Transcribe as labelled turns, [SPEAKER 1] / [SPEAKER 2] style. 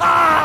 [SPEAKER 1] Ah!